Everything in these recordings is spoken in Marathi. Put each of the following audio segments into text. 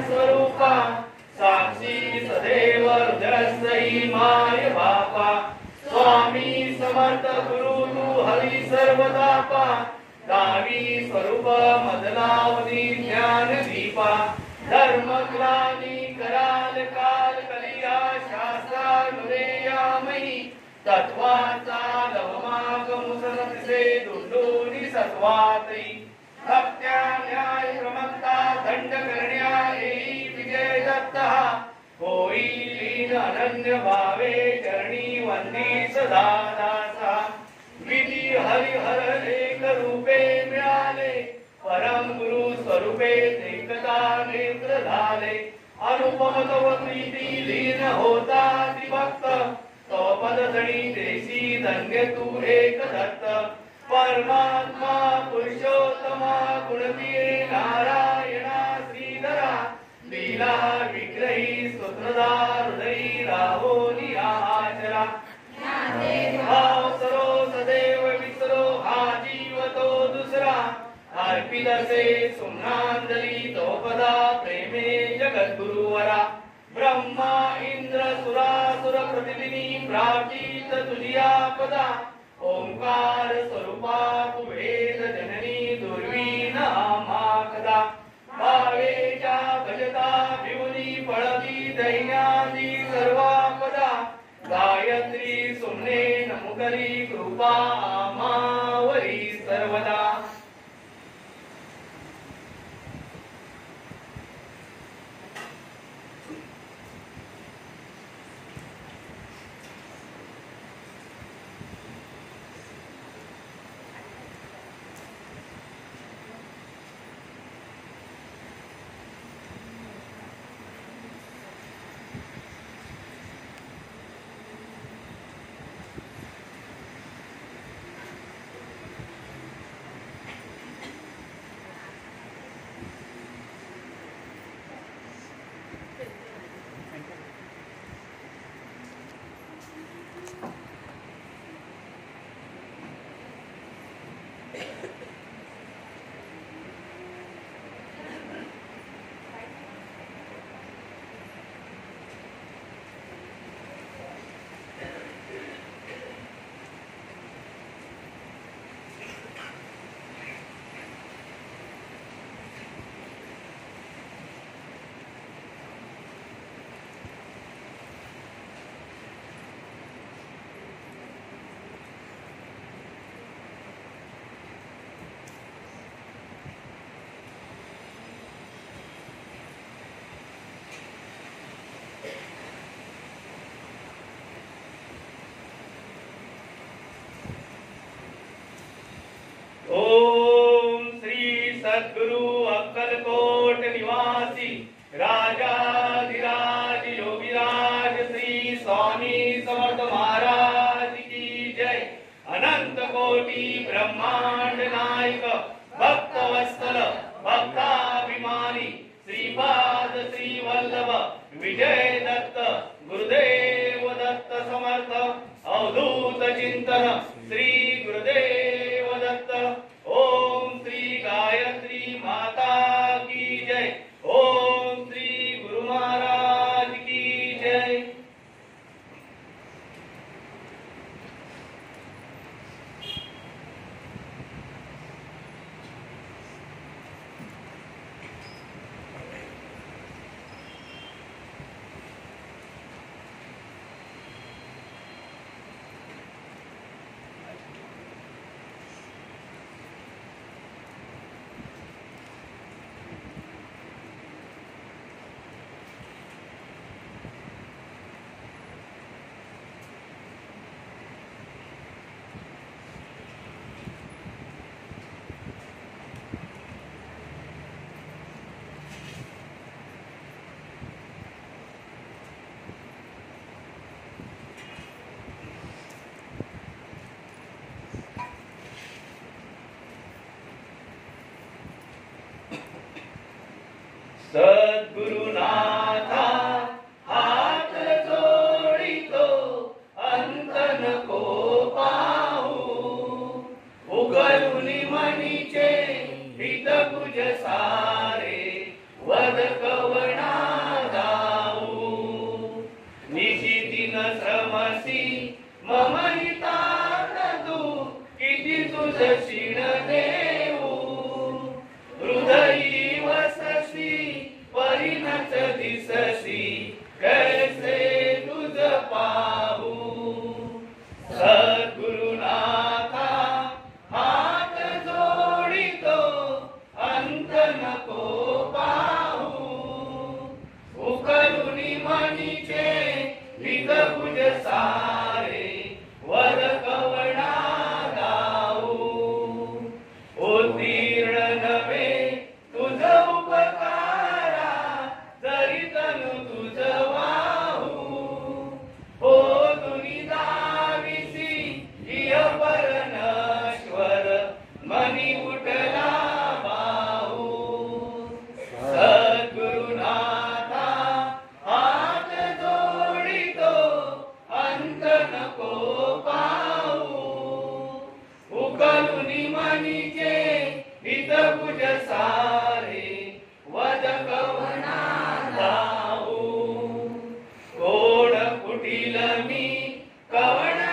स्वरूपा साक्षी सदैव हृदयस्थी माय बापा। स्वामी समर्थ गुरु तू हरी सर्वदापा। दावी स्वरूप मदनावनी ज्ञान दीपा। धर्म ग्लानी कराल काल कलिया शास्त्रा नुरेयामयी तत्वाचा लवमाग मुसलसे दुंडोनी सत्वातई भक्त्या न्याय प्रमत्ता दंड करणे अनन्य भावे चरणी वंदी सदा दासा। विधी हरिहर एक रूपे मिळाले। परम गुरु स्वरूपे एकता नेत्र झाले। अनुपम तव प्रीती लीन होता दिभक्त तो पद जणी देशी धन्य तू एक दत्त। परमात्मा पुरुषोत्तमा गुणतीये नारायणा श्रीधरा। लीला विग्रही सूत्रधार दर्शे सुम्नाञ्जलितोपदा प्रेमे जगद्गुरुवरा। ब्रह्मा इन्द्र सुरा सुर कृतिदिनी प्राचीत तुल्यापदा। ओङ्कार स्वरूपा कुवेल जननी दुर्वीनामा कदा भावे चा भजता विमुनि पळति दैयान्दी सर्वापदा। गायत्री सुम्ने नमुकरी कृपा मा कोटी ब्रह्मांड नायक भक्त वत्सल भक्ताभिमानी श्रीपाद श्री वल्लभ विजय हात जोडितो अंतन को पाहू. उगरुनी मणीचे हित सारे वद कवणा जाऊ निशी दिन श्रमसी मम हिता तू किती तुझ शिण दे. Ah. நிலமி கவன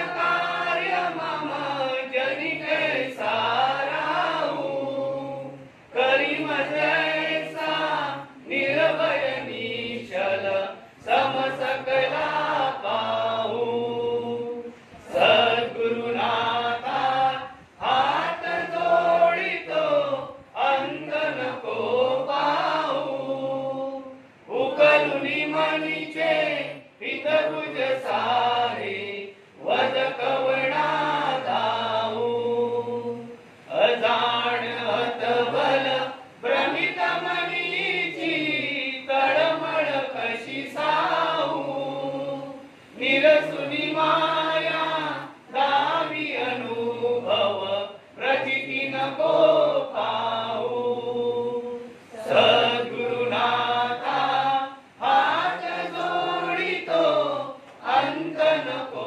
सारे Santana.